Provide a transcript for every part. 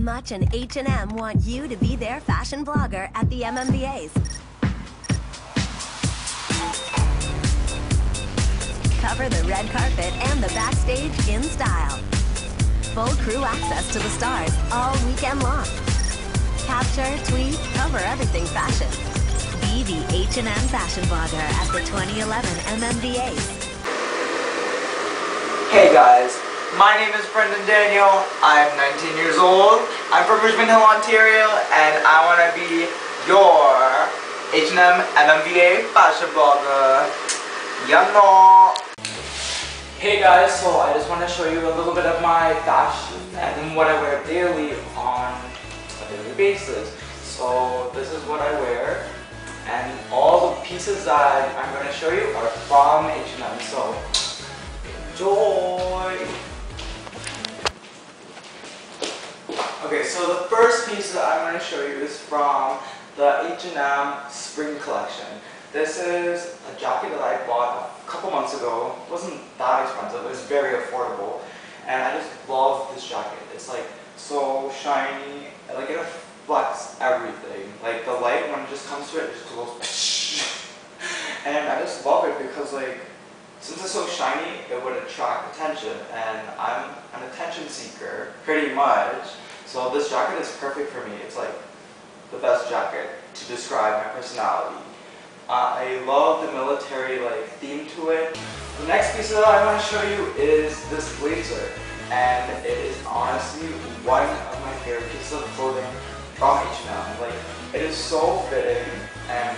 Much and H&M want you to be their fashion blogger at the MMVAs. Cover the red carpet and the backstage in style. Full crew access to the stars all weekend long. Capture, tweet, cover everything fashion. Be the H&M fashion blogger at the 2011 MMVAs. Hey guys, my name is Brendan Daniel. I'm 19 years old. I'm from Richmond Hill, Ontario, and I want to be your H&M MMVA fashion blogger. You know. Hey guys, so I just want to show you a little bit of my fashion and what I wear daily on a daily basis. So this is what I wear, and all the pieces that I'm going to show you are from H&M. So Joy. So the first piece that I'm going to show you is from the H&M Spring Collection. This is a jacket that I bought a couple months ago. It wasn't that expensive, it was very affordable. And I just love this jacket. It's like so shiny, like it reflects everything. Like the light when it just comes to it, it just goes and I just love it because like since it's so shiny, it would attract attention, and I'm an attention seeker, pretty much. So this jacket is perfect for me. It's like the best jacket to describe my personality. Uh, I love the military like theme to it. The next piece that I want to show you is this blazer, and it is honestly one of my favorite pieces of clothing from H&M. Like, it is so fitting and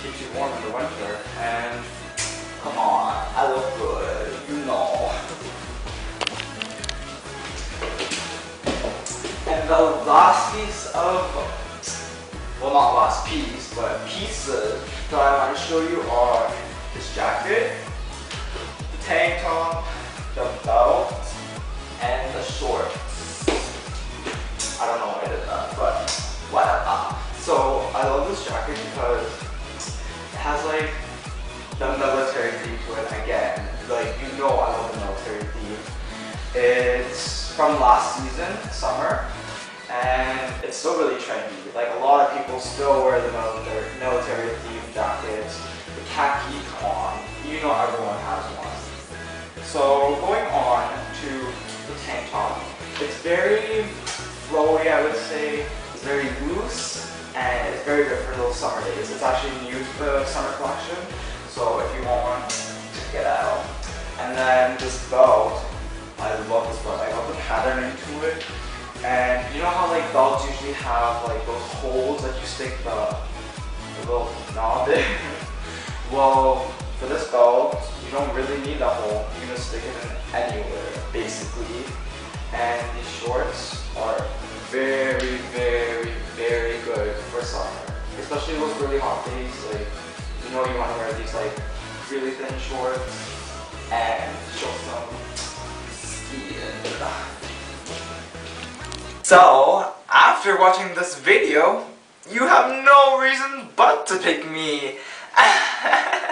keeps you warm in the winter, and Come on, I look good, you know. the last piece of, well not last piece, but pieces that I want to show you are this jacket, the tank top, the belt, and the shorts. I don't know why I did that, but whatever. So I love this jacket because it has like the military theme to it again. Like, you know I love the military theme. It's from last season, summer, and it's still really trendy. Like, a lot of people still wear the military, military theme jackets. The khaki, come on. You know everyone has one. So, going on to the tank top. It's very flowy, I would say. It's very loose, and it's very good for those summer days. It's actually new to the summer collection. So if you want one, it out. And then this belt, I love this belt. I love the pattern into it. And you know how like belts usually have like those holes that you stick the, the little knob in? well, for this belt, you don't really need that hole. You can just stick it in anywhere, basically. And these shorts are very, very, very good for summer. Especially those really hot days, like you know you want to wear these like really thin shorts and show some skin. So, after watching this video, you have no reason but to pick me.